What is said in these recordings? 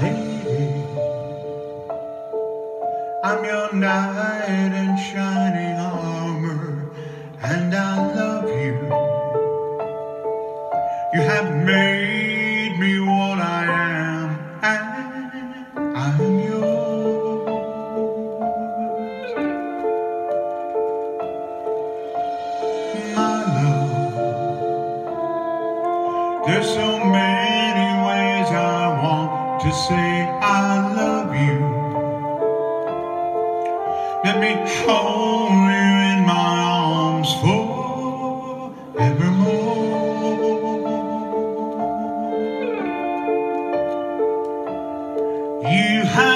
lady. I'm your knight in shining armor, and I love you. You have made me what I am, and I'm yours. My love, there's so to say I love you. Let me hold you in my arms forevermore. You have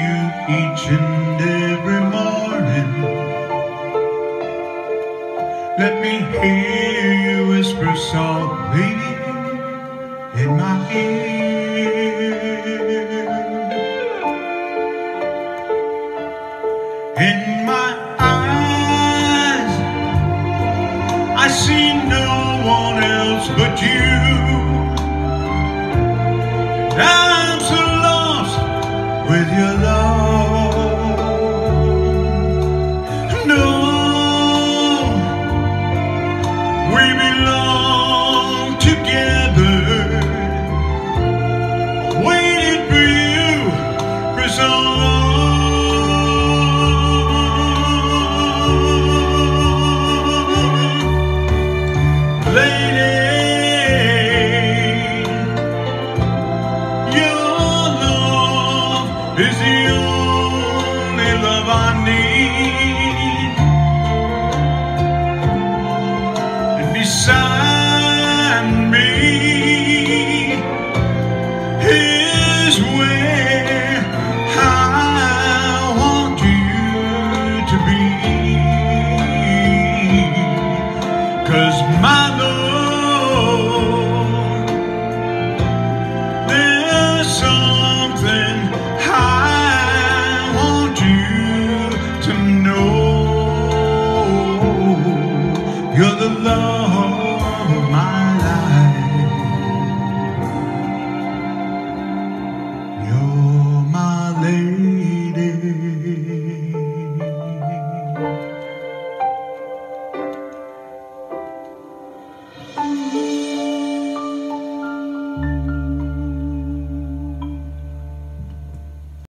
each and every morning. Let me hear you whisper softly in my ear. In my eyes, I see no one else but you. Friday.